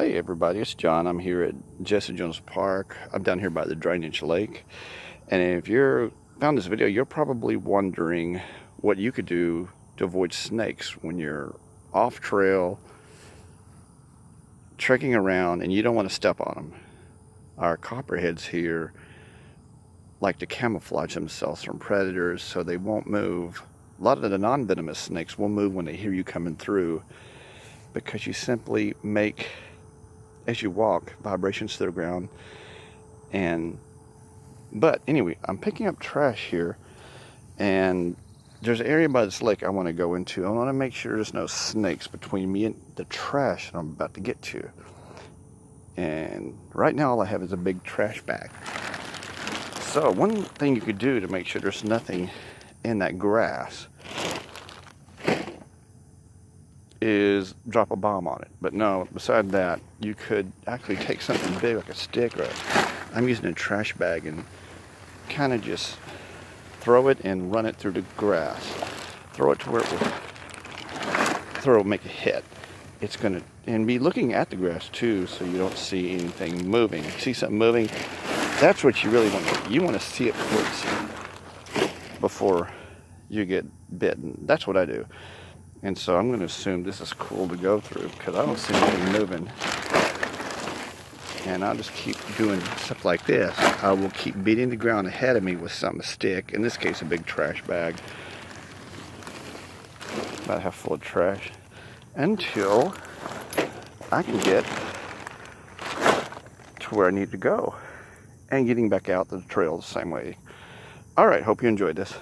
Hey everybody, it's John. I'm here at Jesse Jones Park. I'm down here by the Drainage Lake. And if you're found this video, you're probably wondering what you could do to avoid snakes when you're off trail, trekking around, and you don't want to step on them. Our copperheads here like to camouflage themselves from predators so they won't move. A lot of the non-venomous snakes will move when they hear you coming through because you simply make as you walk, vibrations to the ground. And, but anyway, I'm picking up trash here, and there's an area by this lake I want to go into. I want to make sure there's no snakes between me and the trash that I'm about to get to. And right now, all I have is a big trash bag. So, one thing you could do to make sure there's nothing in that grass is drop a bomb on it. But no, beside that, you could actually take something big like a stick or i I'm using a trash bag and kind of just throw it and run it through the grass. Throw it to where it will throw make a hit. It's gonna and be looking at the grass too so you don't see anything moving. See something moving, that's what you really want to you want to see it before, before you get bitten. That's what I do. And so I'm going to assume this is cool to go through because I don't see anything moving. And I'll just keep doing stuff like this. I will keep beating the ground ahead of me with something stick. In this case, a big trash bag. About half full of trash. Until I can get to where I need to go. And getting back out the trail the same way. Alright, hope you enjoyed this.